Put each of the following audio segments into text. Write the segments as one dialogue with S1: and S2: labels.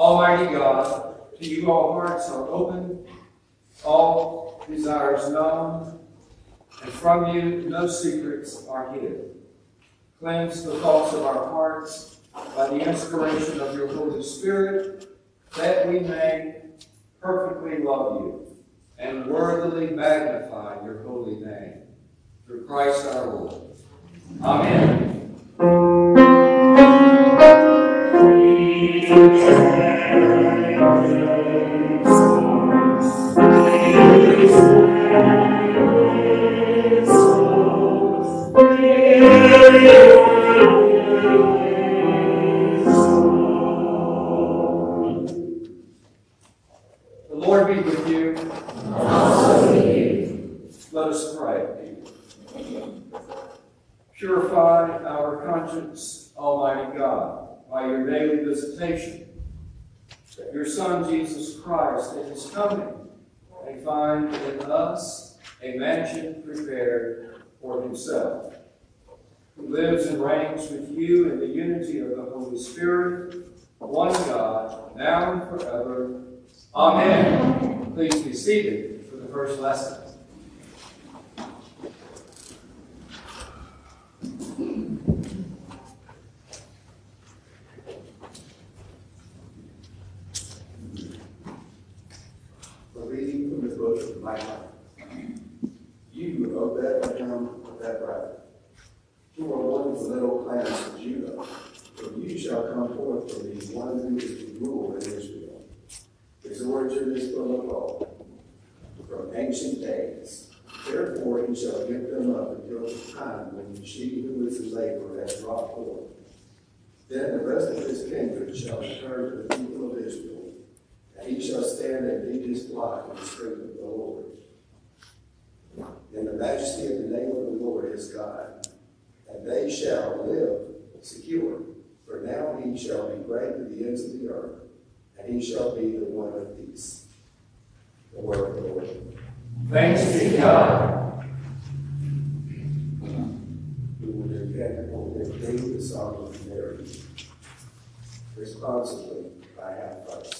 S1: Almighty God, to you all hearts are open, all desires known, and from you no secrets are hid. Cleanse the thoughts of our hearts by the inspiration of your Holy Spirit, that we may perfectly love you and worthily magnify your holy name. Through Christ our Lord. Amen. Christ, in his coming, may find in us a mansion prepared for himself, who lives and reigns with you in the unity of the Holy Spirit, one God, now and forever. Amen. Please be seated for the first lesson.
S2: A reading You, O Bethlehem of Ephraim, who are one of the little clans of Judah, for you shall come forth from me one who is to rule in Israel. His origin is from of old, from ancient days. Therefore he shall give them up until the time when she who is in labor has brought forth. Then the rest of his kindred shall return to the people of Israel, and he shall stand and lead his flock in the the Lord. In the majesty of the name of the Lord his God. And they shall live secure, for now he shall be great to the ends of the earth, and he shall be the one of peace. The word of the Lord.
S1: Thanks be to God.
S2: We will and sing the song of Mary. Responsibly, I have Christ.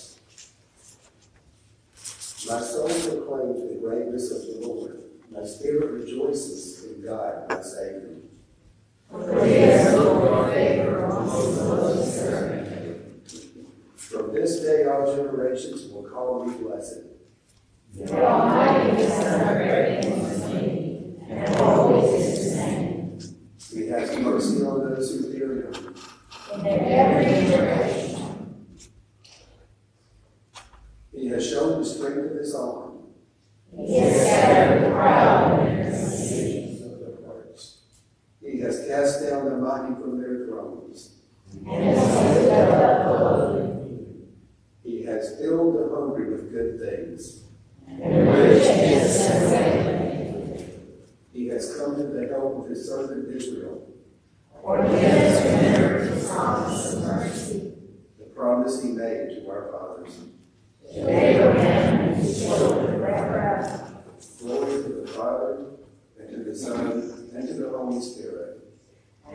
S2: My soul proclaims the greatness of the Lord. My spirit rejoices in God, my Savior.
S3: For he has looked with favor on his servant.
S2: From this day all generations will call me blessed.
S3: The Almighty has done great things to me, and always is his name.
S2: He has mercy on those who fear him.
S3: In every generation,
S2: He has shown the strength of his arm.
S3: he has scattered the proud in their city,
S2: He has cast down the mighty from their thrones.
S3: and has lifted up the lowly,
S2: He has filled the hungry with good things.
S3: and the rich his assembly.
S2: He has come to the help of his servant Israel,
S3: For he has remembered his promise of mercy
S2: the promise he made to our fathers. Glory to the Father, and to the Son, and to the Holy Spirit.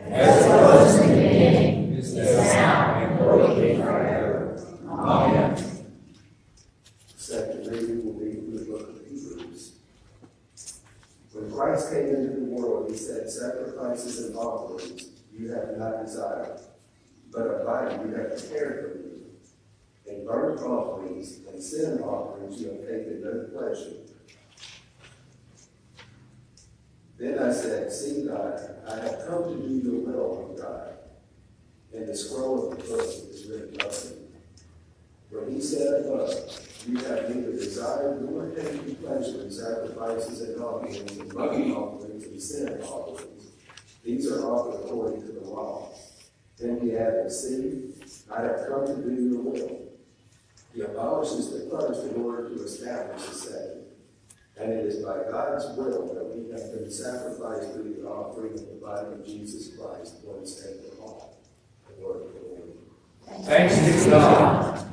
S3: As it was in the beginning, is now, and will be forever. Amen.
S2: Second reading will be from the book of Hebrews. When Christ came into the world, he said, Sacrifices and offerings you have not desired, but a body you have prepared for me. And burnt offerings and sin offerings you have taken no pleasure. Then I said, See, God, I have come to do your will, O God. And the scroll of the book is written me. For he said above, You have neither desired nor taken pleasure in sacrifices and offerings and burnt offerings and sin offerings. These are offered according to the law. Then he added, See, I have come to do your will. He abolishes the first in order to establish the second. And it is by God's will that we have been sacrificed through the offering of the body of Jesus Christ once and for all. The word of the Lord.
S1: Thanks be to God.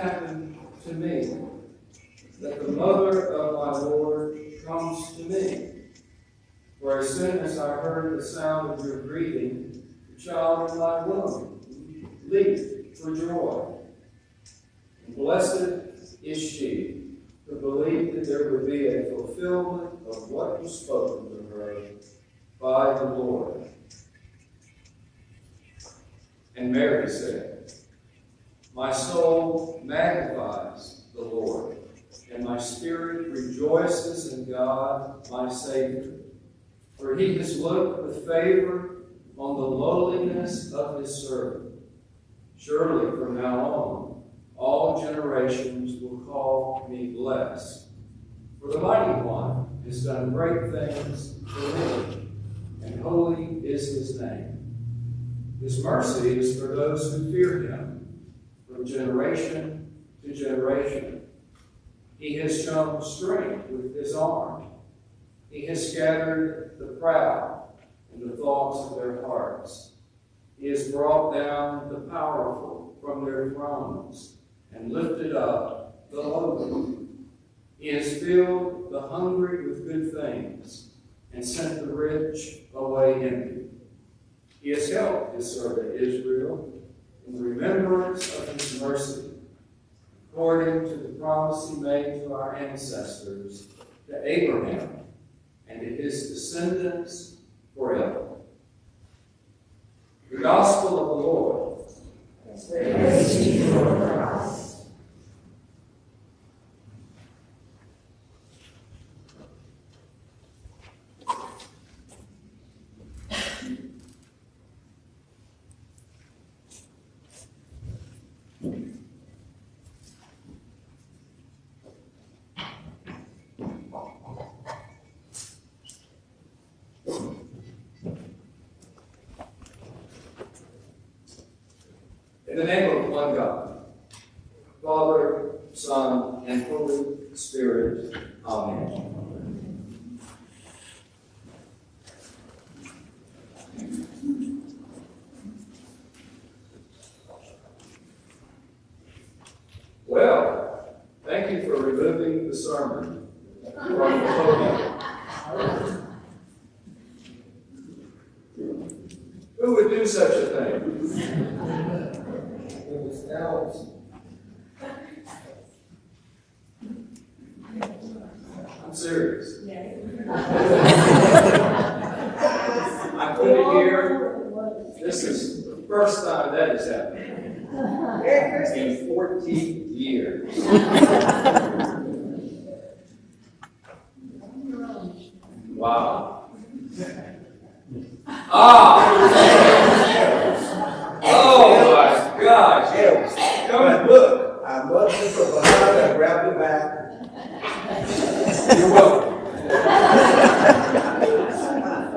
S1: Happened to me, that the mother of my Lord comes to me? For as soon as I heard the sound of your greeting, the child in my womb leaped for joy. And blessed is she who believed that there would be a fulfillment of what was spoken to her by the Lord. And Mary said, My soul magnifies the Lord, and my spirit rejoices in God my Savior, for he has looked with favor on the lowliness of his servant. Surely from now on, all generations will call me blessed. For the mighty one has done great things for me, and holy is his name. His mercy is for those who fear him from generation to generation. He has shown strength with his arm. He has scattered the proud in the thoughts of their hearts. He has brought down the powerful from their thrones and lifted up the lowly. He has filled the hungry with good things and sent the rich away empty. He has helped his servant Israel in the remembrance of his mercy, according to the promise he made to our ancestors, to Abraham and to his descendants forever. The Gospel of the Lord.
S3: Praise to you, Lord Christ.
S1: In the name of one God, Father, Son, and Holy Spirit. Amen. Well, thank you for removing the sermon from the podium. Who would do such a thing? It was Alex. I'm serious. I put it here. This is the first time that has happened in 14 years. Wow. Ah! Oh my gosh! Come and look.
S2: I must have from behind, I grabbed it back.
S1: You're welcome.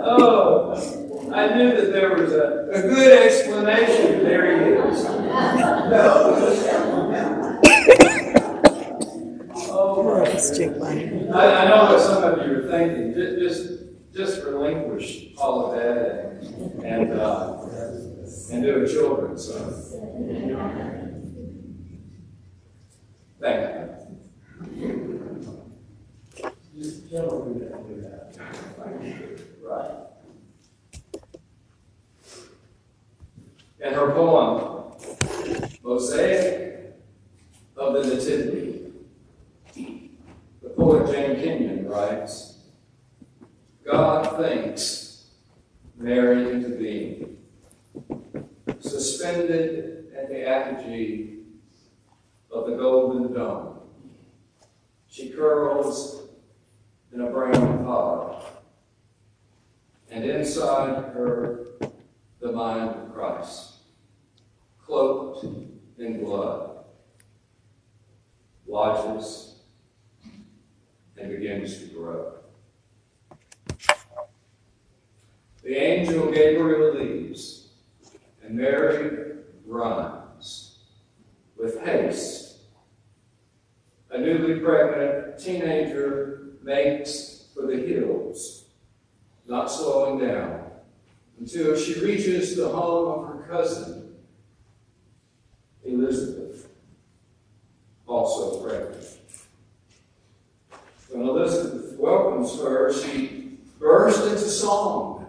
S1: Oh, I knew that there was a, a good explanation. There he is.
S2: No.
S1: Oh my
S4: It's too
S1: goodness.
S4: funny.
S1: I, I know what some of you are thinking. Ju- Just, just relinquish all of that and, and, uh, and do a children's song. Thank. Just tell them do that. Right. And her poem, Mosaic of the Nativity. The poet Jane Kenyon writes, God thinks Mary into being, suspended at the apogee of the golden dome. She curls in a brown pod, and inside her the mind of Christ, cloaked in blood, watches and begins to grow. The angel Gabriel leaves, and Mary runs with haste. A newly pregnant teenager makes for the hills, not slowing down until she reaches the home of her cousin, Elizabeth, also pregnant. When Elizabeth welcomes her, she bursts into song.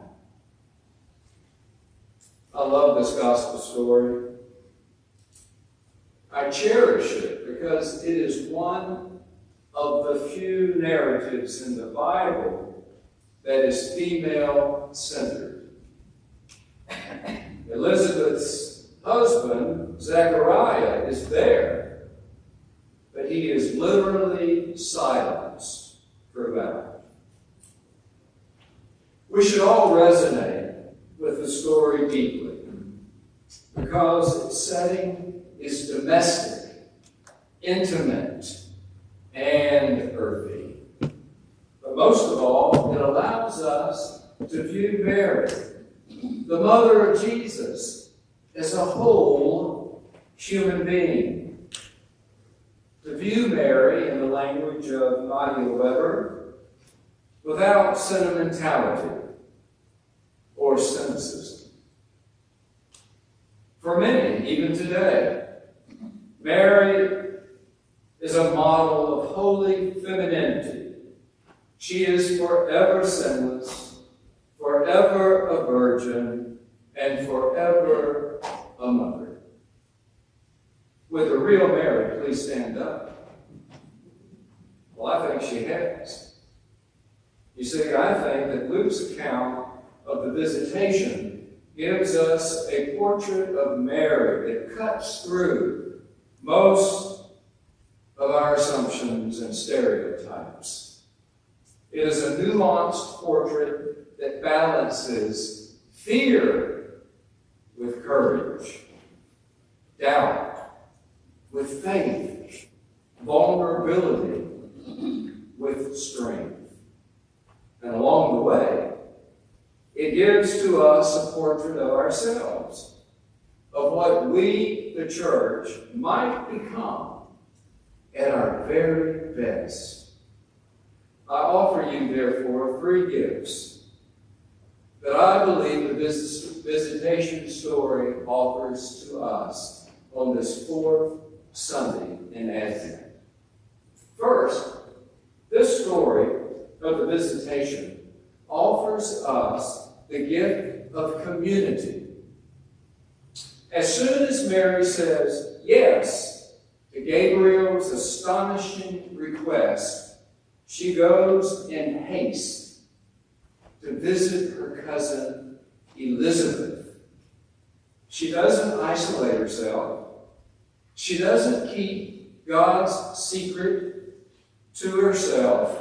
S1: I love this gospel story. I cherish it because it is one of the few narratives in the Bible that is female centered. Elizabeth's husband, Zechariah, is there, but he is literally silenced throughout. We should all resonate with the story deeply because its setting is domestic, intimate, and earthy. But most of all, it allows us to view Mary, the mother of Jesus, as a whole human being. To view Mary in the language of Nadia Weber without sentimentality or cynicism. For many, even today, Mary is a model of holy femininity. She is forever sinless, forever a virgin, and forever a mother. With a real Mary please stand up? Well, I think she has. You see, I think that Luke's account of the visitation gives us a portrait of Mary that cuts through most of our assumptions and stereotypes. It is a nuanced portrait that balances fear with courage, doubt with faith, vulnerability with strength. And along the way, it gives to us a portrait of ourselves, of what we, the church, might become at our very best. I offer you, therefore, three gifts that I believe the visitation story offers to us on this fourth Sunday in Advent. First, this story of the visitation offers us the gift of community. As soon as Mary says yes to Gabriel's astonishing request, she goes in haste to visit her cousin Elizabeth. She doesn't isolate herself. She doesn't keep God's secret to herself.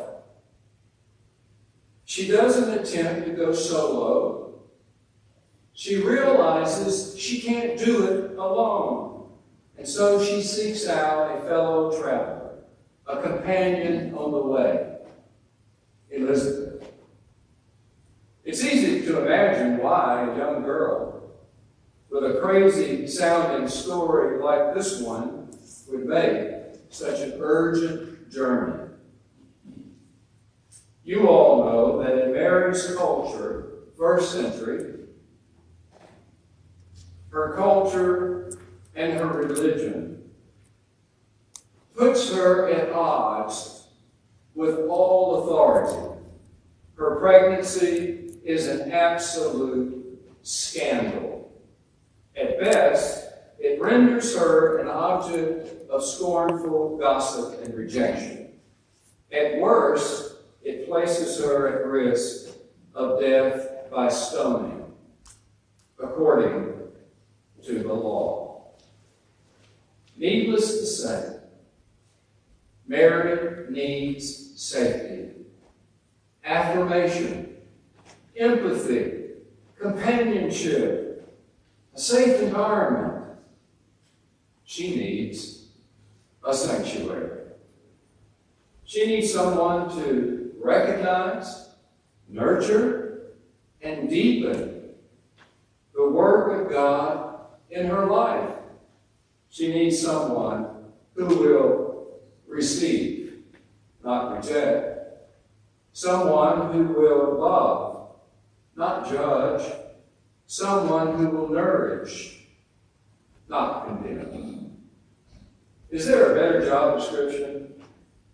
S1: She doesn't attempt to go solo. She realizes she can't do it alone. And so she seeks out a fellow traveler, a companion on the way, Elizabeth. It's easy to imagine why a young girl with a crazy sounding story like this one would make such an urgent journey. You all know that in Mary's culture, first century, her culture and her religion puts her at odds with all authority. Her pregnancy is an absolute scandal. At best, it renders her an object of scornful gossip and rejection. At worst, it places her at risk of death by stoning, according to the law. Needless to say, Mary needs safety, affirmation, empathy, companionship, a safe environment. She needs a sanctuary. She needs someone to recognize, nurture, and deepen the work of God in her life. She needs someone who will receive, not reject. Someone who will love, not judge. Someone who will nourish, not condemn. Is there a better job description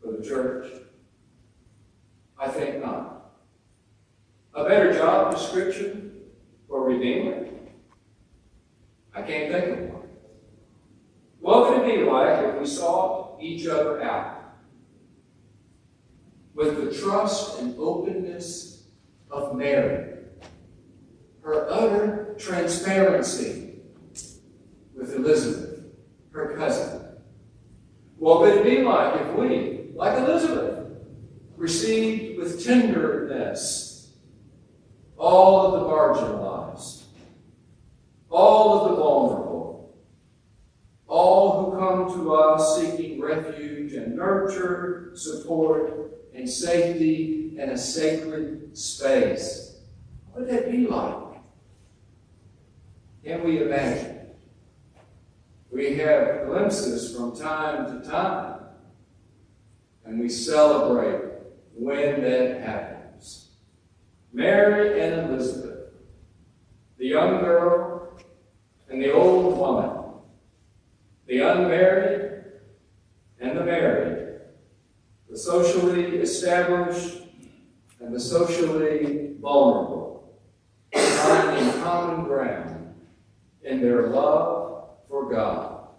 S1: for the church? I think not. A better job description for Redeemer? I can't think of one. What would it be like if we saw each other out? With the trust and openness of Mary, her utter transparency with Elizabeth, her cousin? What would it be like if we, like Elizabeth, received with tenderness all of the marginalized, all of the vulnerable, all who come to us seeking refuge and nurture, support, and safety in a sacred space. What would that be like? Can we imagine? We have glimpses from time to time, and we celebrate when that happens. Mary and Elizabeth, the young girl and the old woman, the unmarried and the married, the socially established and the socially vulnerable, finding common ground in their love for God.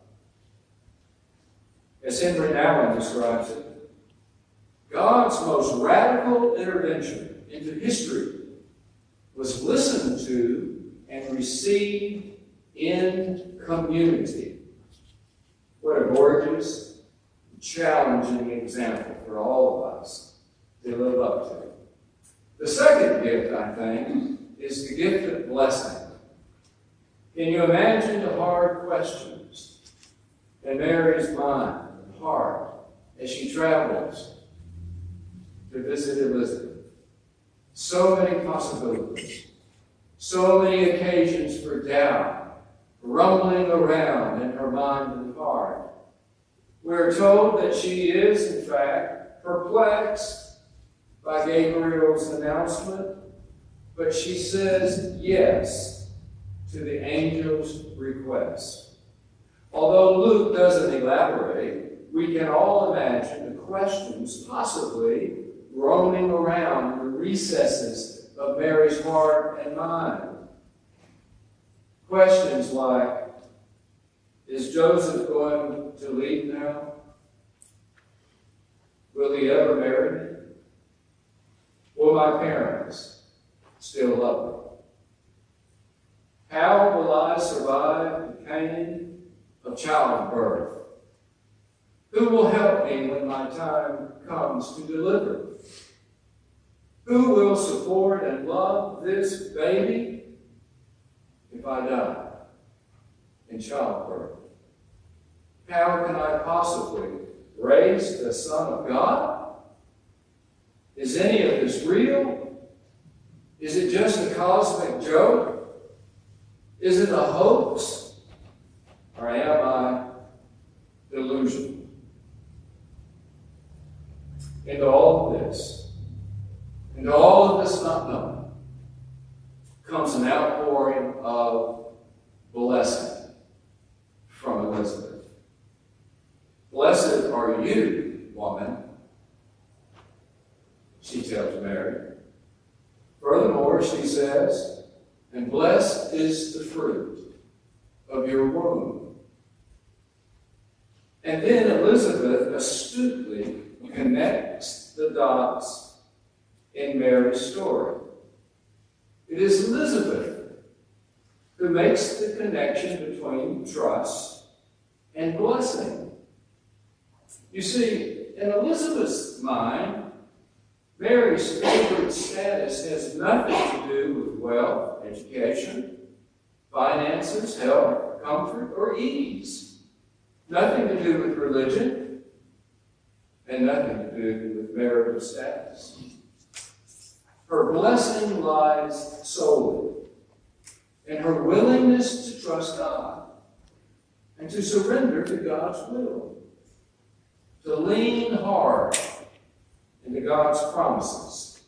S1: As Henri Nouwen describes it, God's most radical intervention into history was listened to and received in community. What a gorgeous, challenging example for all of us to live up to. The second gift, I think, is the gift of blessing. Can you imagine the hard questions in Mary's mind and heart as she travels to visit Elizabeth? So many possibilities, so many occasions for doubt, rumbling around in her mind heart. We're told that she is, in fact, perplexed by Gabriel's announcement, but she says yes to the angel's request. Although Luke doesn't elaborate, we can all imagine the questions possibly roaming around the recesses of Mary's heart and mind. Questions like, is Joseph going to leave now? Will he ever marry me? Will my parents still love me? How will I survive the pain of childbirth? Who will help me when my time comes to deliver? Who will support and love this baby if I die in childbirth? How can I possibly raise the Son of God? Is any of this real? Is it just a cosmic joke? Is it a hoax? Or am I delusional? Into all of this, into all of this not knowing, comes an outpouring of blessing from Elizabeth. Blessed are you, woman, she tells Mary. Furthermore, she says, and blessed is the fruit of your womb. And then Elizabeth astutely connects the dots in Mary's story. It is Elizabeth who makes the connection between trust and blessing. You see, in Elizabeth's mind, Mary's favorite status has nothing to do with wealth, education, finances, health, comfort, or ease. Nothing to do with religion, and nothing to do with marital status. Her blessing lies solely in her willingness to trust God and to surrender to God's will, to lean hard into God's promises,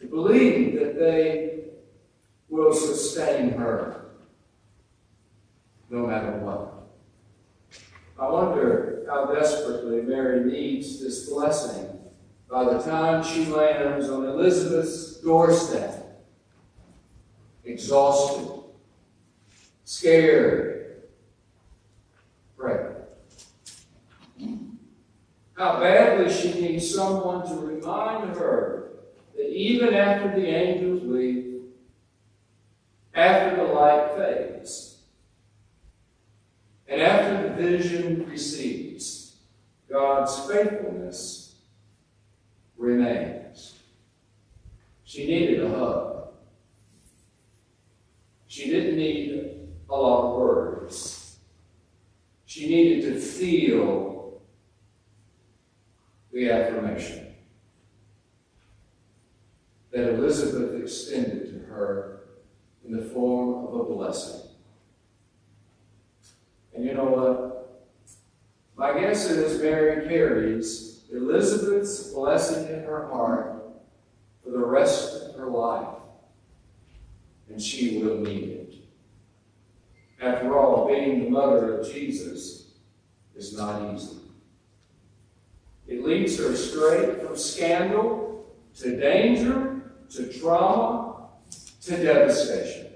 S1: to believe that they will sustain her no matter what. I wonder how desperately Mary needs this blessing by the time she lands on Elizabeth's doorstep, exhausted, scared, pregnant. How badly she needs someone to remind her that even after the angels leave, after the light fades, and after the vision recedes, God's faithfulness remains. She needed a hug. She didn't need a lot of words. She needed to feel the affirmation that Elizabeth extended to her in the form of a blessing. And you know what? My guess is Mary carries Elizabeth's blessing in her heart for the rest of her life. And she will need it. After all, being the mother of Jesus is not easy. It leads her straight from scandal to danger to trauma to devastation.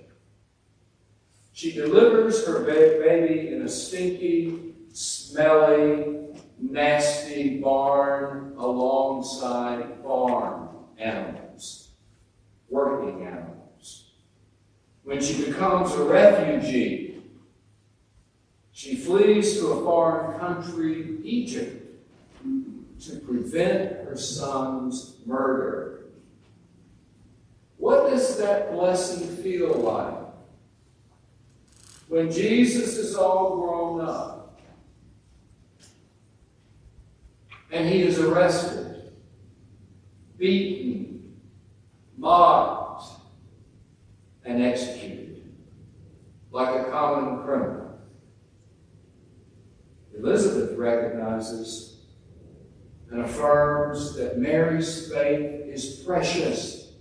S1: She delivers her baby in a stinky, smelly, nasty barn alongside farm animals, working animals. When she becomes a refugee, she flees to a foreign country, Egypt, to prevent her son's murder. What does that blessing feel like? When Jesus is all grown up and he is arrested, beaten, mocked, and executed like a common criminal. Elizabeth recognizes and affirms that Mary's faith is precious.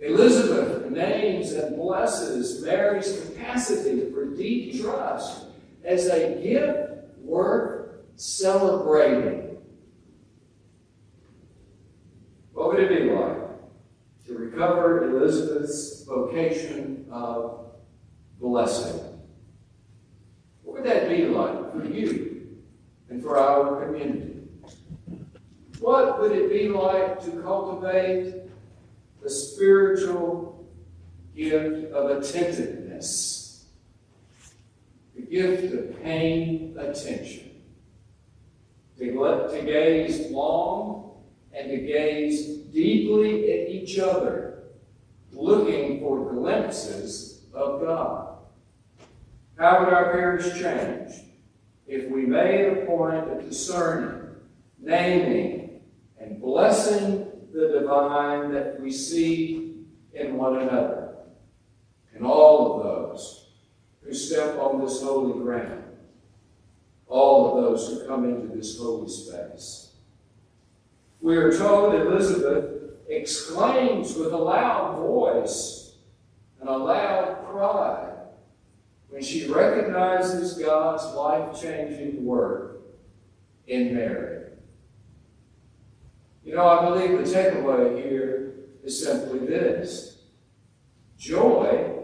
S1: Elizabeth names and blesses Mary's capacity for deep trust as a gift worth celebrating. What would it be like to recover Elizabeth's vocation of blessing? What would that be like for you and for our community? What would it be like to cultivate the spiritual gift of attentiveness, the gift of paying attention, to, let, to gaze long and to gaze deeply at each other, looking for glimpses of God. How would our parish change if we made a point of discerning, naming, and blessing the divine that we see in one another, and all of those who step on this holy ground, all of those who come into this holy space. We are told Elizabeth exclaims with a loud voice and a loud cry when she recognizes God's life-changing work in Mary. You know, I believe the takeaway here is simply this. Joy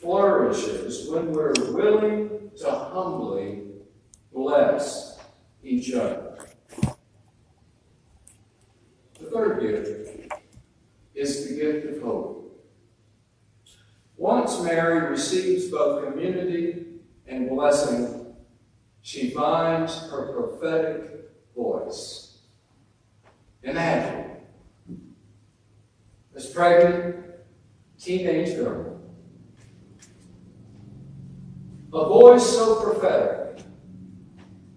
S1: flourishes when we're willing to humbly bless each other. The third gift is the gift of hope. Once Mary receives both community and blessing, she finds her prophetic voice. Imagine this pregnant teenage girl, a voice so prophetic,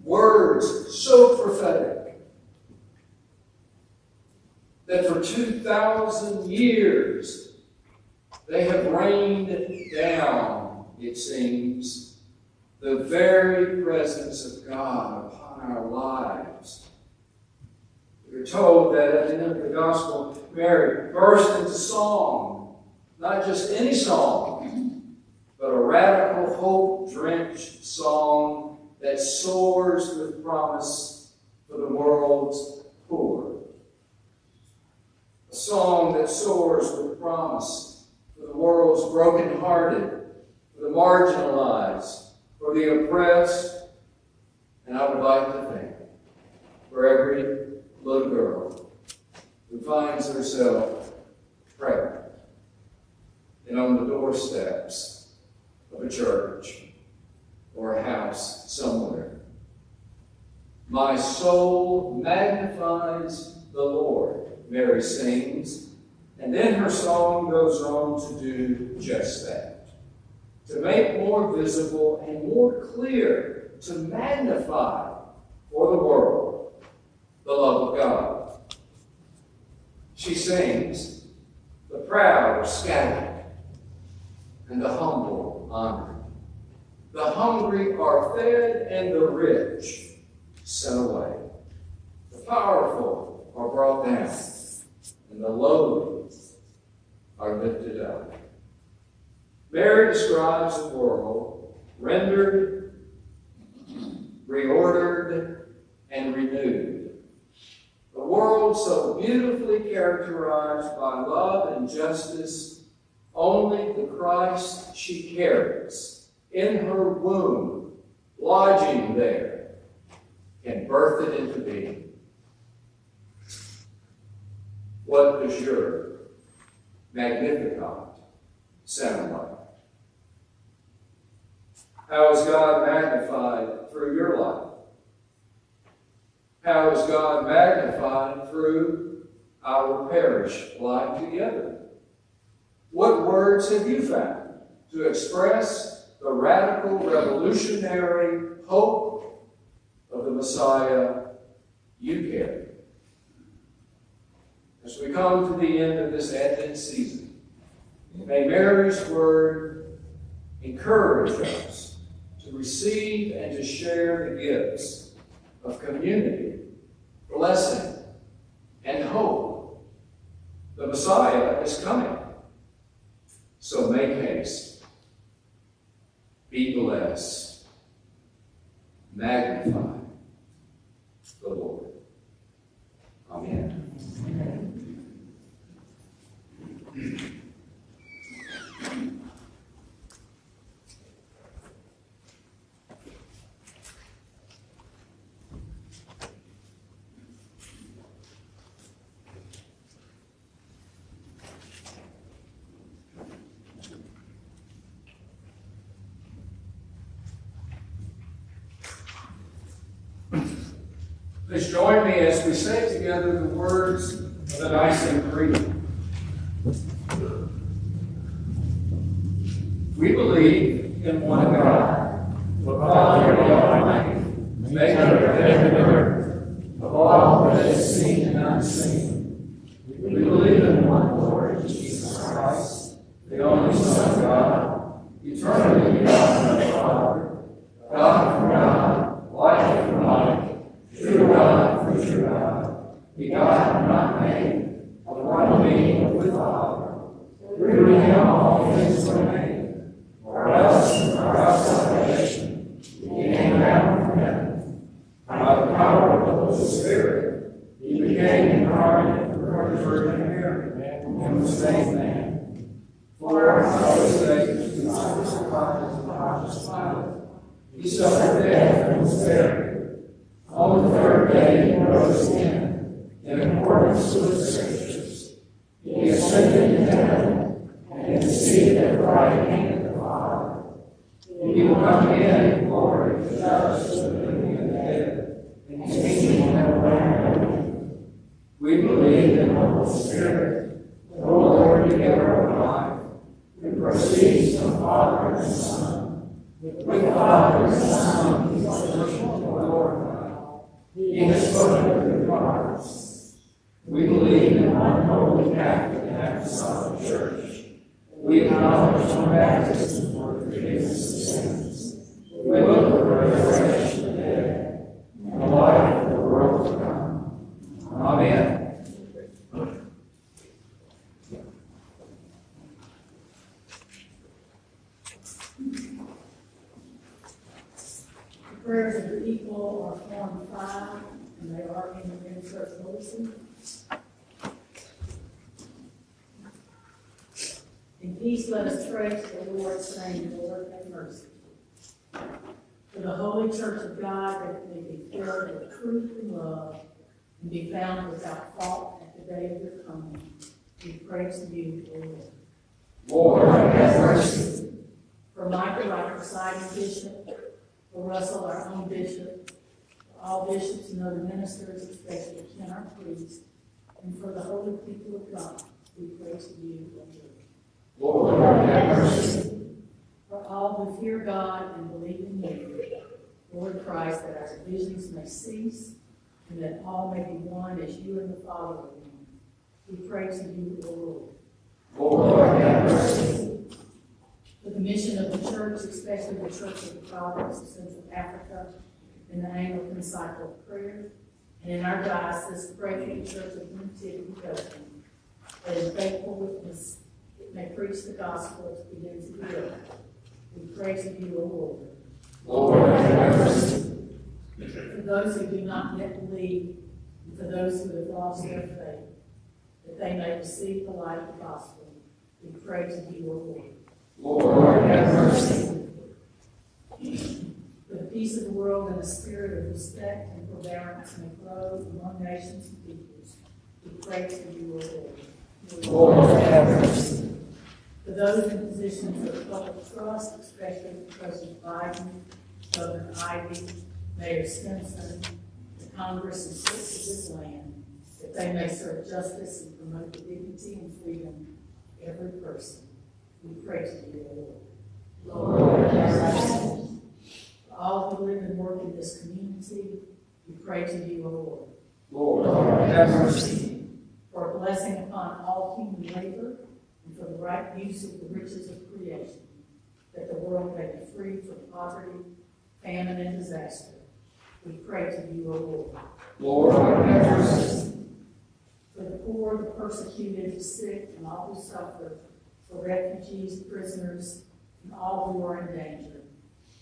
S1: words so prophetic, that for 2,000 years they have rained down, it seems, the very presence of God upon our lives. We're told that at the end of the gospel, Mary burst into song, not just any song, but a radical, hope drenched song that soars with promise for the world's poor. A song that soars with promise for the world's brokenhearted, for the marginalized, for the oppressed, and I would like to think for every little girl who finds herself pregnant and on the doorsteps of a church or a house somewhere. My soul magnifies the Lord, Mary sings, and then her song goes on to do just that. To make more visible and more clear, to magnify for the world the love of God. She sings, the proud are scattered, and the humble honored. The hungry are fed, and the rich sent away. The powerful are brought down, and the lowly are lifted up. Mary describes the world rendered, reordered, and renewed. A world so beautifully characterized by love and justice, only the Christ she carries in her womb, lodging there, can birth it into being. What does your Magnificat sound like? How is God magnified through your life? How is God magnified through our parish life together? What words have you found to express the radical, revolutionary hope of the Messiah you carry? As we come to the end of this Advent season, may Mary's word encourage us to receive and to share the gifts of community, blessing, and hope. The Messiah is coming. So make haste. Be blessed. Magnify the Lord. Amen. Please join me as we say together the words of the Nicene Creed. We believe in one God, the Father Almighty, maker of heaven and earth, of all that is seen and unseen. We believe in one Lord Jesus Christ, the only Son of God, eternally begotten of the Father, God from God, light from light, true God from true God, begotten, not made, of one being with the Father. Through him all things were made. For us and for our salvation, he came down from heaven. By the power of the Holy Spirit, he became incarnate from the Virgin Mary, and was made man. For our sake, he was crucified as the Pontius Pilate. He suffered death and was buried. On the third day he rose again, in accordance with the Scriptures. He ascended into heaven, and is seated at the right hand of the Father. He will come again in glory to judge the living and the dead, and his kingdom will never end. We believe in the Holy Spirit, the Lord, giver of life, who proceeds from the Father and Son. With the Father Son, and glorified. He has spoken through the prophets. We believe in one holy Catholic and Apostolic Church. We acknowledge one baptism for the forgiveness of sins. We look for resurrection of the dead and the life of the world to come. Amen.
S4: The prayers of the people are form five, and they are in the insert bulletin. In peace, let us pray to the Lord, have mercy. For the holy church of God, that it may be filled with truth and love, and be found without fault at the day of your coming. We pray to you, Lord.
S1: Lord, have mercy.
S4: For Michael, our presiding bishop, for Russell, our own bishop, for all bishops and other ministers, especially Ken, our priest, and for the holy people of God, we pray to you, Lord.
S1: Lord, have mercy.
S4: All who fear God and believe in you, Lord Christ, that our divisions may cease, and that all may be one as you and the Father are one. We pray to you, O Lord.
S1: Lord, have mercy.
S4: For the mission of the church, especially the Church of the Province of Central Africa, in the Anglican Cycle of Prayer, and in our diocese, pray for the Church of Unity of Destin, that in faithful witness, it may preach the gospel as it begins to be We pray to you, O Lord.
S1: Lord, have mercy.
S4: For those who do not yet believe, and for those who have lost their faith, that they may receive the light of the gospel, we pray to you, O Lord.
S1: Lord, have mercy.
S4: For the peace of the world and the spirit of respect and forbearance may grow among nations and peoples, we pray to you, O Lord.
S1: Lord, have mercy.
S4: For those in positions of public trust, especially President Biden, Governor Ivey, Mayor Stimpson, the Congress and courts of this land, that they may serve justice and promote the dignity and freedom of every person. We pray to you, O Lord.
S1: Lord, have mercy.
S4: For all who live and work in this community, we pray to you, O Lord.
S1: Lord, have mercy.
S4: For a blessing upon all human labor for the right use of the riches of creation, that the world may be free from poverty, famine, and disaster. We pray to you, O Lord.
S1: Lord, have mercy.
S4: For the poor, the persecuted, the sick, and all who suffer, for refugees, prisoners, and all who are in danger,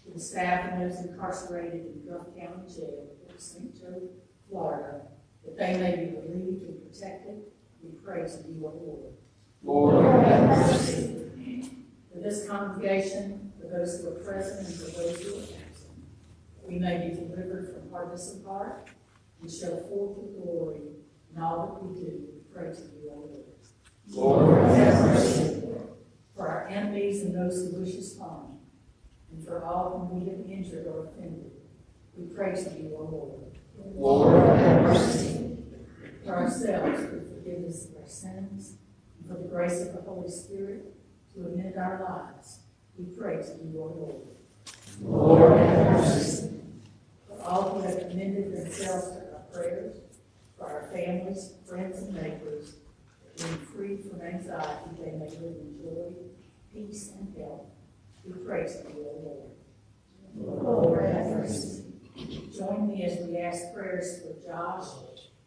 S4: for the staff and those incarcerated in Gulf County Jail, Port St. Joe, Florida, that they may be relieved and protected, we pray to you, O Lord.
S1: Lord, have mercy.
S4: For this congregation, for those who are present and for those who are absent, we may be delivered from hardness of heart and show forth the glory in all that we do. We pray to you, O Lord.
S1: Lord, have mercy.
S4: For our enemies and those who wish us harm, and for all whom we have injured or offended, we pray to you, O Lord.
S1: Lord, have mercy.
S4: For ourselves, for forgiveness of our sins, for the grace of the Holy Spirit to amend our lives, we pray to you, O Lord.
S1: Lord, have mercy.
S4: For all who have commended themselves to our prayers, for our families, friends, and neighbors, that being free from anxiety, they may live in joy, peace, and health, we pray to you, O Lord. Lord, have mercy. Join me as we ask prayers for Josh,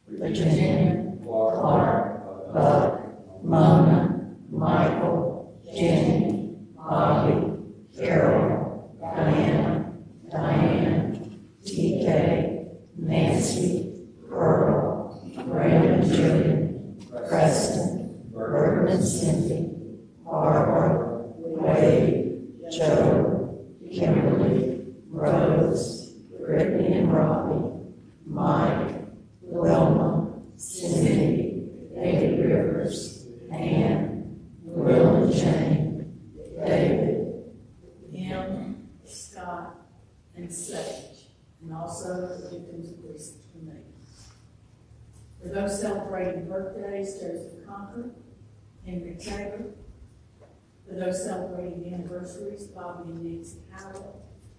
S4: Virginia,
S1: Clark,
S3: Mona, Michael, Jenny, Bobby, Carol, Diana, Diane, TK, Nancy, Earl, Brandon Jr., Preston, Burton and Cindy, Barbara, Wade, Joe, Kimberly, Rose, Brittany and Robbie, Mike, Wilma, Cindy, David Rivers, Ann, Will and Jane, David,
S4: celebrating birthdays, Joseph Conker, Henry Taylor. For those celebrating anniversaries, And Nancy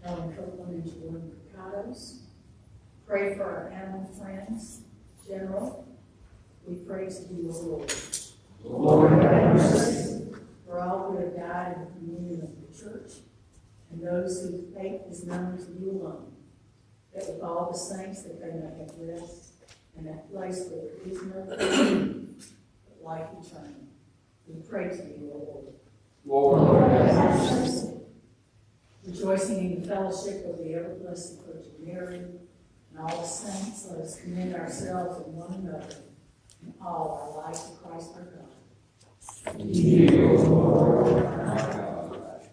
S4: Ellen Copeland and Jordan Mercados. Pray for our animal friends, General. We praise you, O Lord.
S3: Lord, have mercy.
S4: For all who have died in the communion of the church, and those whose fate is known to you alone, that with all the saints that they may have rest in that place where there is no pain, but life eternal. We pray to you, O Lord.
S1: Lord, have mercy.
S4: Rejoicing in the fellowship of the ever-blessed Virgin Mary and all the saints, let us commend ourselves and one another in all our life to Christ our God.
S3: You, O Lord, our God.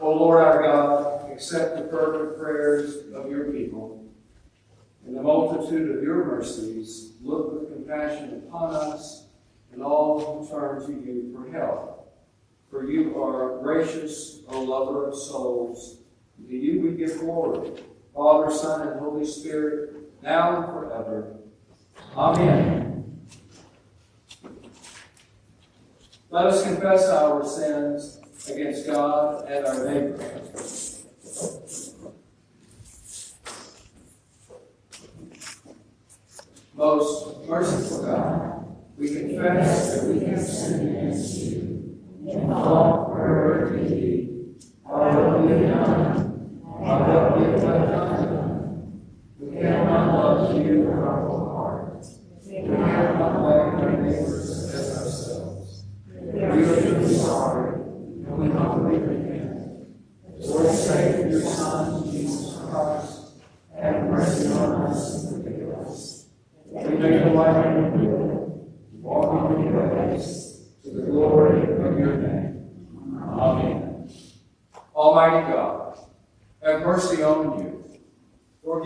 S1: O Lord our God, accept the fervent prayers of your people. In the multitude of your mercies, look with compassion upon us and all who turn to you for help. For you are gracious, O lover of souls. To you we give glory, Father, Son, and Holy Spirit, now and forever. Amen. Let us confess our sins against God and our neighbor. Most merciful God, we confess that we have sinned against you
S3: In all done, all that we have left. We have not you with our whole heart.
S1: We have not loved our neighbors as ourselves.
S3: We are truly sorry, and we humbly repent.
S1: For the sake of your Son, Jesus Christ,
S3: Have mercy on us and forgive us.
S1: we make a light
S3: in your will, walk in your ways,
S1: to the glory of your name. Amen. Almighty God, have mercy on you.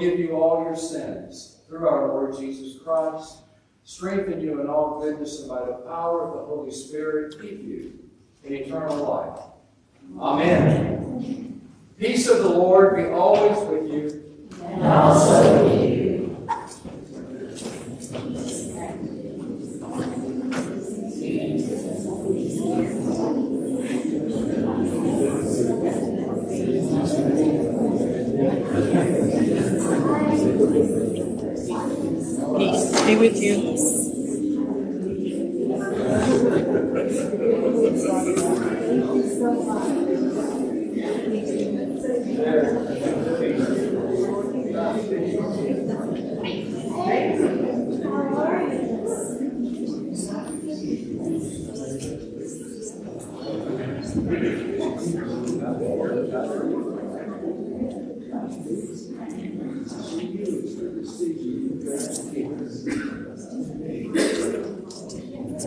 S1: Forgive you all your sins through our Lord Jesus Christ. Strengthen you in all goodness and by the power of the Holy Spirit, keep you in eternal life. Amen. Peace of the Lord be always with you.
S3: and also with you.
S5: Peace be with you.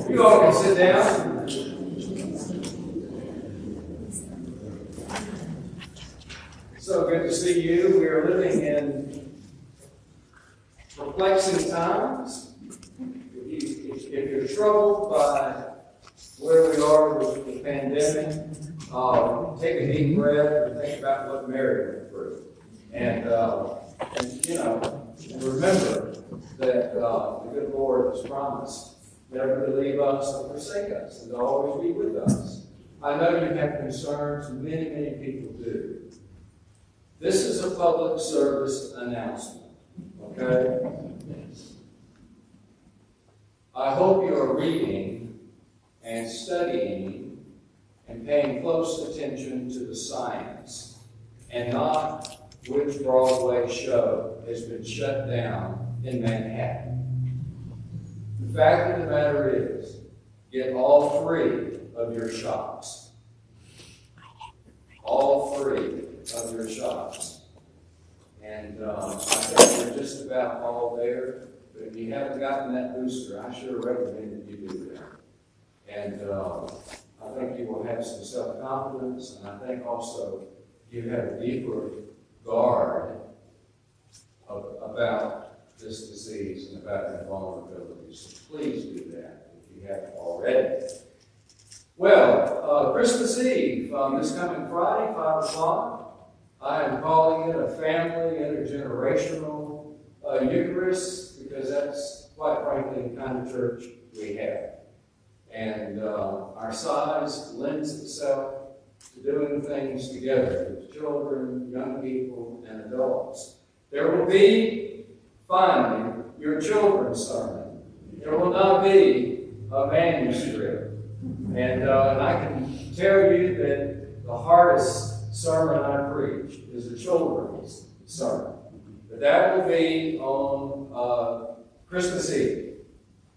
S1: You all can sit down. So good to see you. We are living in perplexing times. If you- if you're troubled by where we are with the pandemic, uh, take a deep breath and think about what Mary went through. And, uh, and, you know, remember that, uh, the good Lord has promised never to leave us or forsake us, and to always be with us. I know you have concerns, many, many people do. This is a public service announcement, okay? I hope you are reading and studying and paying close attention to the science and not which Broadway show has been shut down in Manhattan. The fact of the matter is, get all three of your shots. All three of your shots. And um, I think we're just about all there. But if you haven't gotten that booster, I sure recommend that you do that. And uh, I think you will have some self-confidence, and I think also you have a deeper guard of- about this disease and about your vulnerabilities. So Please do that if you haven't already. Well, uh, Christmas Eve, um, this coming Friday, five o'clock, I am calling it a family intergenerational uh, Eucharist because that's quite frankly the kind of church we have. And uh, our size lends itself to doing things together with children, young people, and adults. There will be, finally, your children's sermon. There will not be a manuscript. And, uh, and I can tell you that the hardest sermon I preach is a children's sermon. But that will be on uh, Christmas Eve.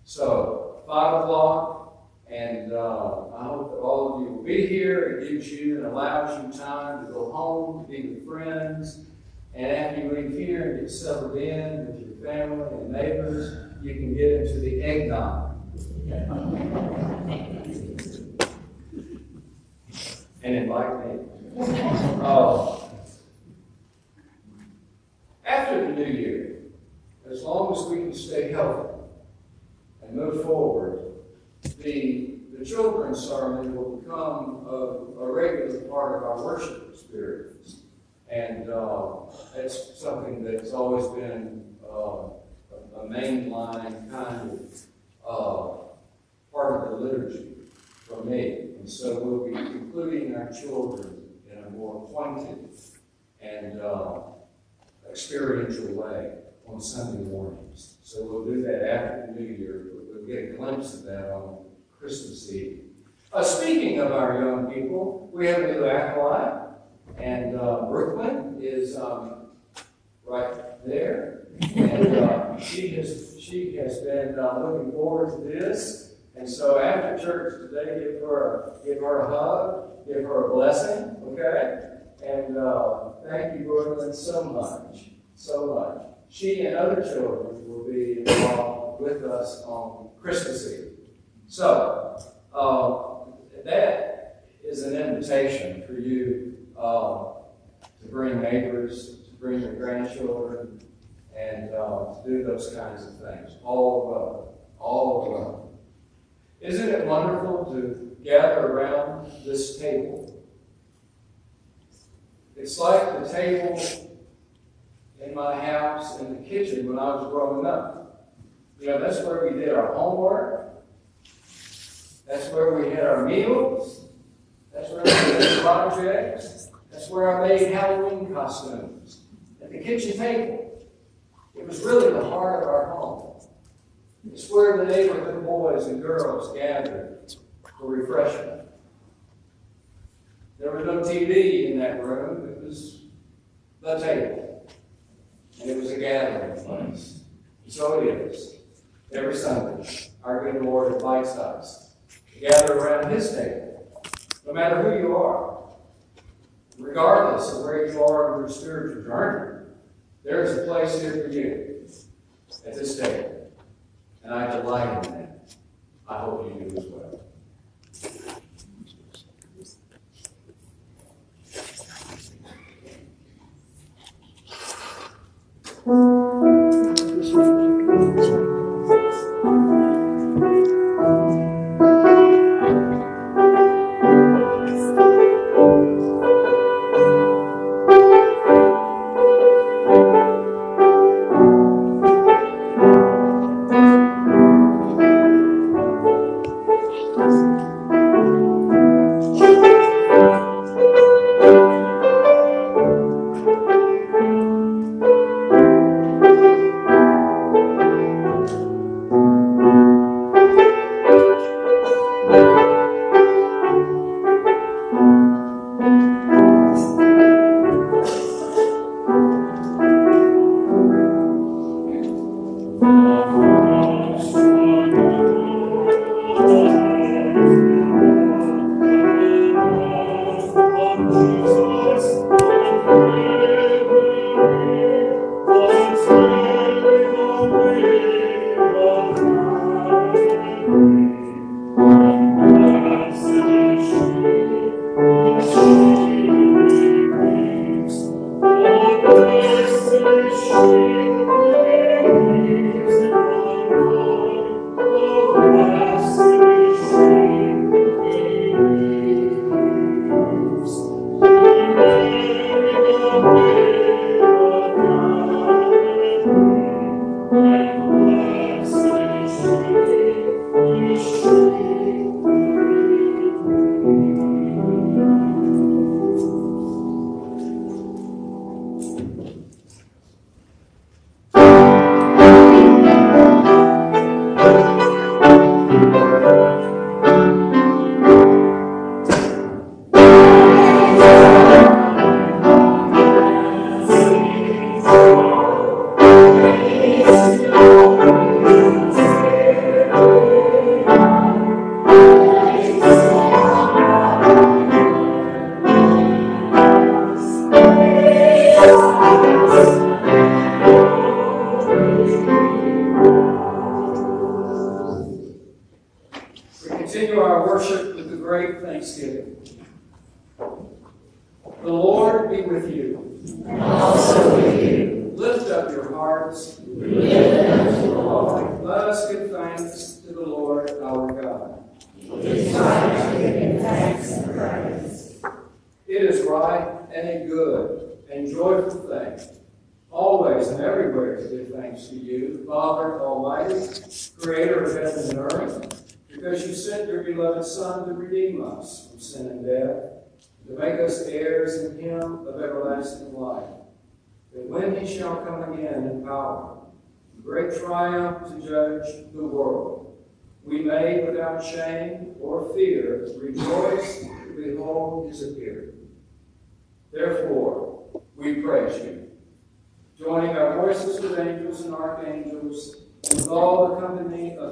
S1: So, 5 o'clock, and uh, I hope that all of you will be here. It gives you and allows you time to go home, to be with friends. And after you leave here and get settled in with your family and neighbors, you can get into the eggnog. and invite me. Oh. After the new year, as long as we can stay healthy and move forward, the, the children's sermon will become a, a regular part of our worship experience. And uh, it's something that's always been uh, a, a mainline kind of uh, part of the liturgy for me. And so we'll be including our children in a more pointed and uh, experiential way on Sunday mornings. So we'll do that after the New Year, but we'll get a glimpse of that on Christmas Eve. Uh, speaking of our young people, we have a new acolyte, and uh, Brooklyn is um, right there, and uh, she has she has been uh, looking forward to this. And so after church today, give her give her a hug, give her a blessing, okay? And uh, thank you, Brooklyn, so much, so much. She and other children will be involved with us on Christmas Eve. So, uh, that is an invitation for you uh, to bring neighbors, to bring your grandchildren, and uh, to do those kinds of things. All of welcome. All welcome. Isn't it wonderful to gather around this table? It's like the table in my house in the kitchen when I was growing up. You know, that's where we did our homework. That's where we had our meals. That's where we did projects. That's where I made Halloween costumes. At the kitchen table. It was really the heart of our home. It's where the neighborhood boys and girls gathered for refreshment. There was no TV in that room. It was the table. And it was a gathering place. So it is. Every Sunday, our good Lord invites us to gather around His table, no matter who you are, regardless of where you are in your spiritual journey, there is a place here for you at this table. And I delight in that. I hope you do as well. Mm-hmm.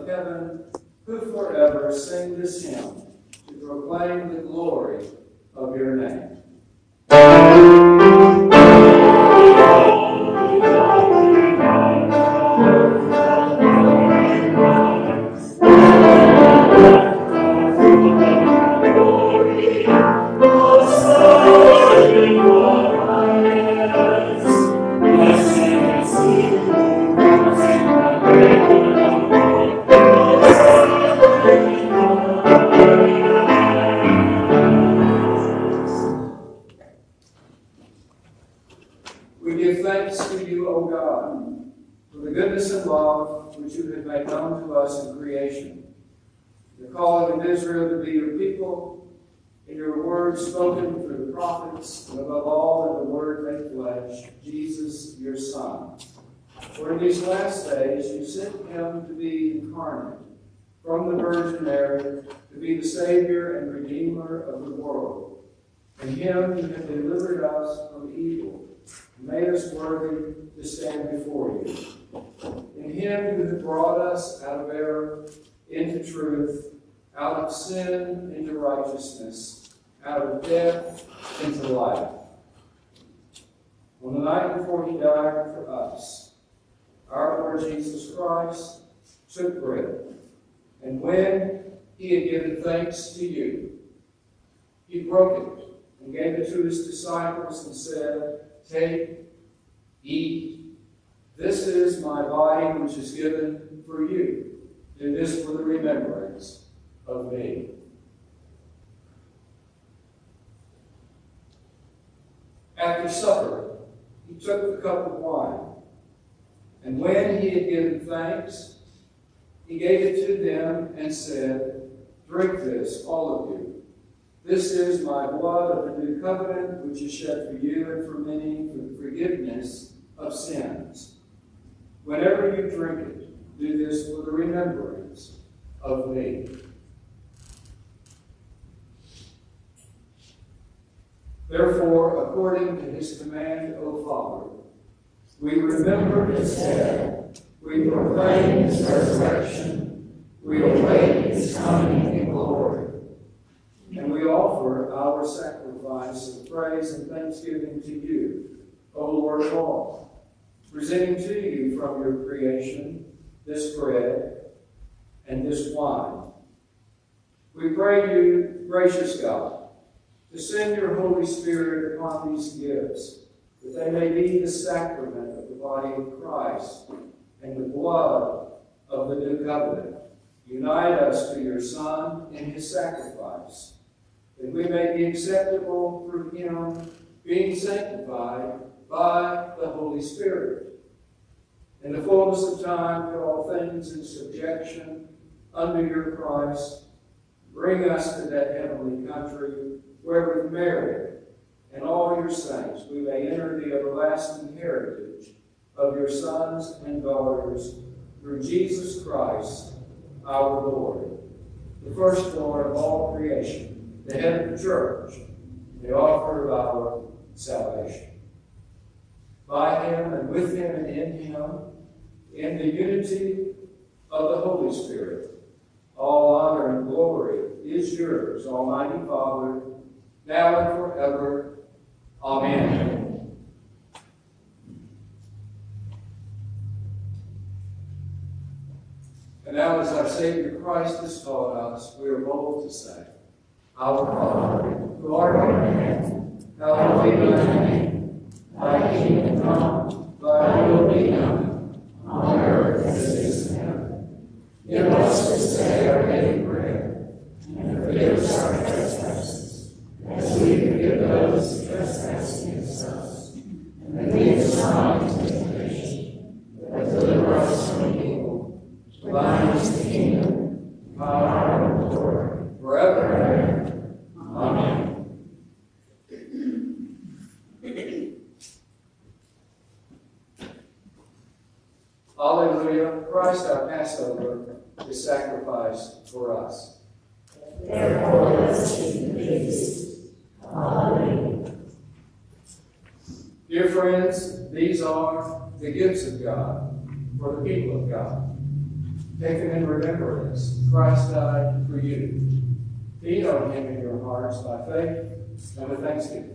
S1: Heaven, who forever sing this hymn to proclaim the glory of your name. You have delivered us from evil made us worthy to stand before you. In him you have brought us out of error into truth, out of sin into righteousness, out of death into life. On the night before he died for us, our Lord Jesus Christ took bread, and when he had given thanks to you, he broke it and gave it to his disciples and said, Take, eat. This is my body which is given for you. Do this for the remembrance of me. After supper, he took the cup of wine, and when he had given thanks, he gave it to them and said, Drink this, all of you. This is my blood of the new covenant, which is shed for you and for many for the forgiveness of sins. Whenever you drink it, do this for the remembrance of me. Therefore, according to his command, O Father, we remember his death, we proclaim his resurrection, we await his coming in glory. And we offer our sacrifice of praise and thanksgiving to you, O Lord of all, presenting to you from your creation this bread and this wine. We pray you, gracious God, to send your Holy Spirit upon these gifts, that they may be the sacrament of the body of Christ and the blood of the new covenant. Unite us to your Son in his sacrifice, that we may be acceptable through him, being sanctified by the Holy Spirit. In the fullness of time, put all things in subjection under your Christ. Bring us to that heavenly country where with Mary and all your saints we may enter the everlasting heritage of your sons and daughters through Jesus Christ our Lord, the firstborn of all creation, the head of the church, the author of our salvation. By him and with him and in him, in the unity of the Holy Spirit, all honor and glory is yours, Almighty Father, now and forever. Amen. And now, as our Savior Christ has taught us, we are bold to say, Our Father, who art in heaven, hallowed be thy name. Thy kingdom come, thy will be done, on earth as it is in heaven. Give us this day our daily bread, and forgive us our trespasses, as we forgive those who trespass against us. And lead us not into temptation, but deliver us from evil. For thine is the kingdom, power, and glory, forever and ever. Amen. Alleluia, Christ our Passover is sacrificed for us.
S3: Therefore, let us keep the feast. Hallelujah.
S1: Dear friends, these are the gifts of God for the people of God. Take them in remembrance. Christ died for you. Feed on him in your hearts by faith and with thanksgiving.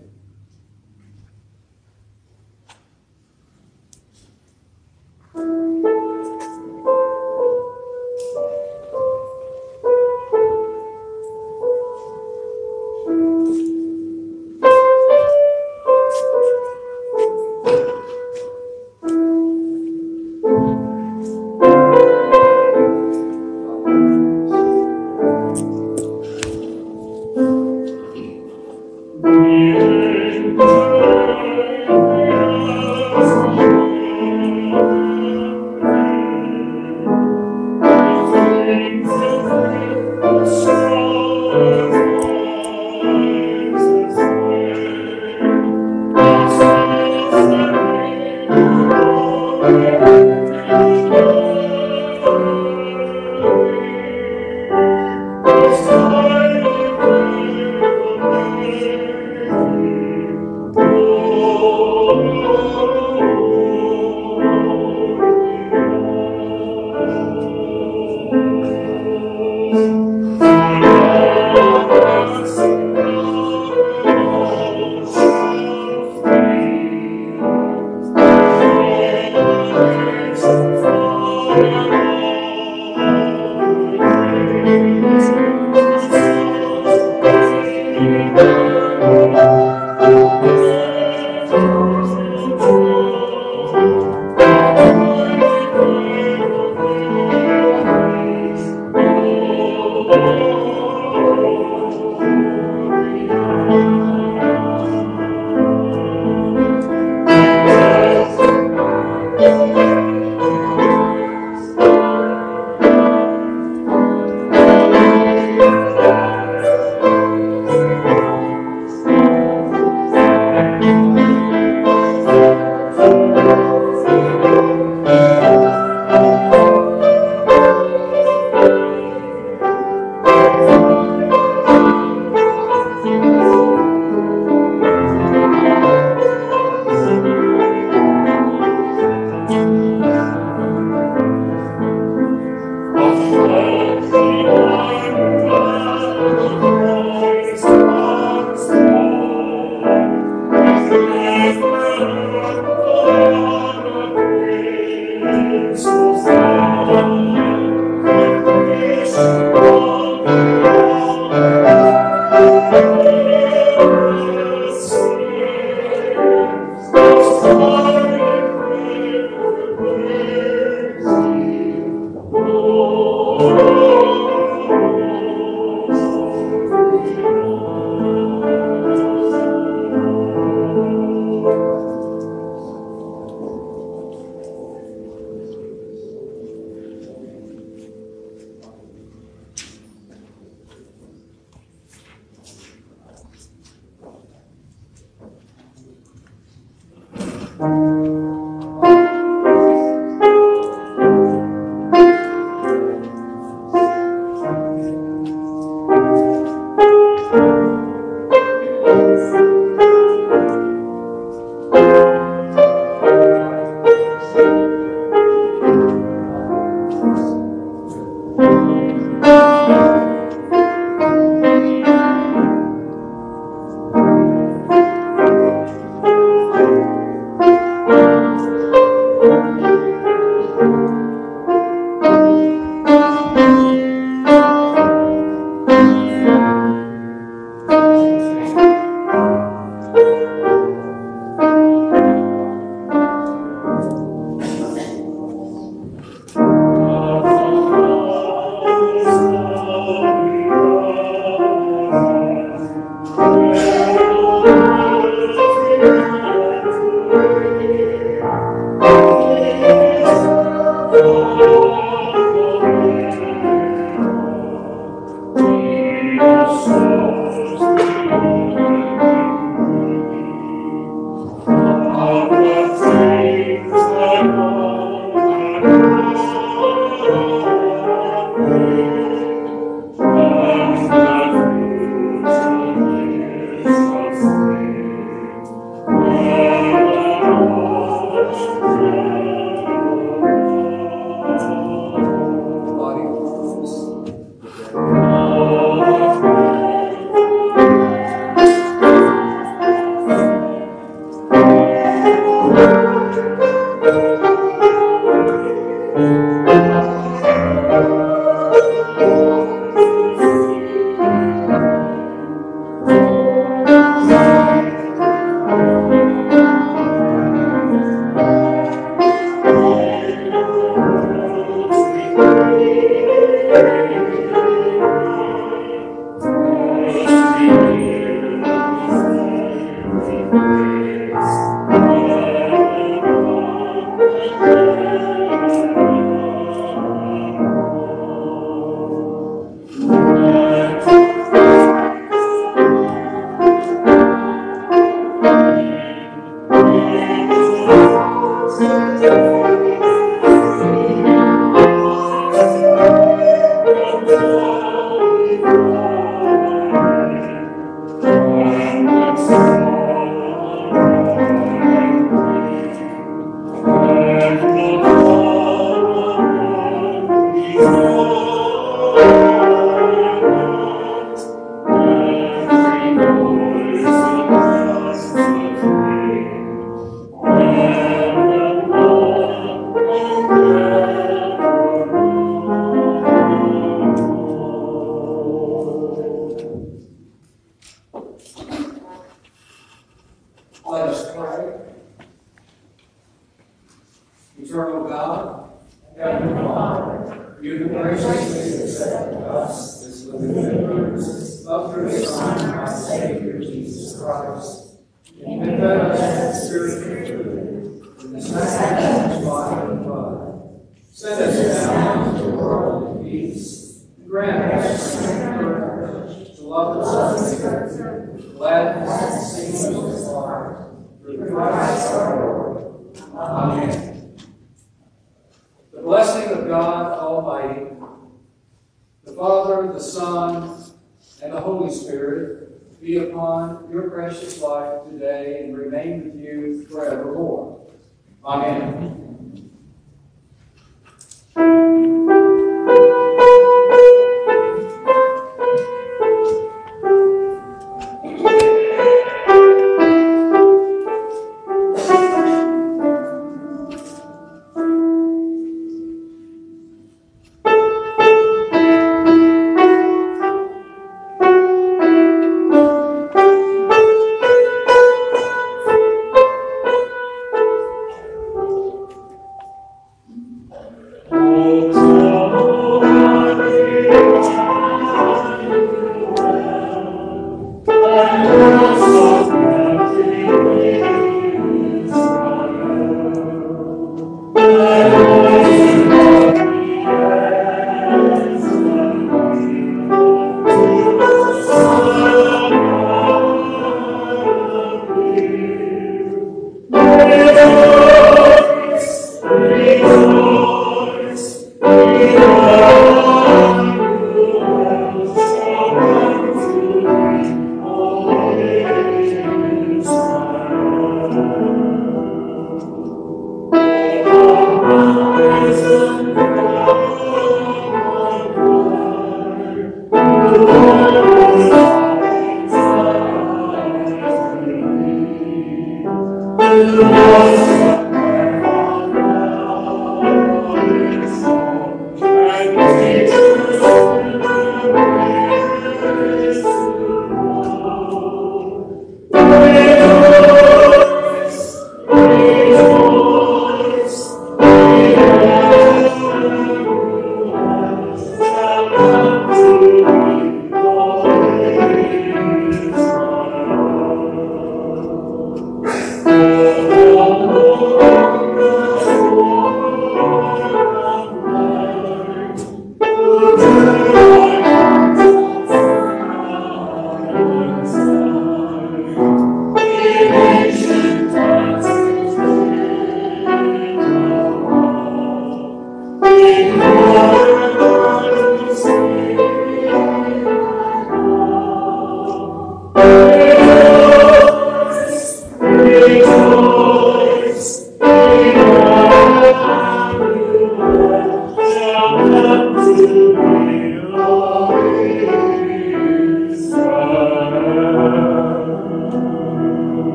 S3: Thank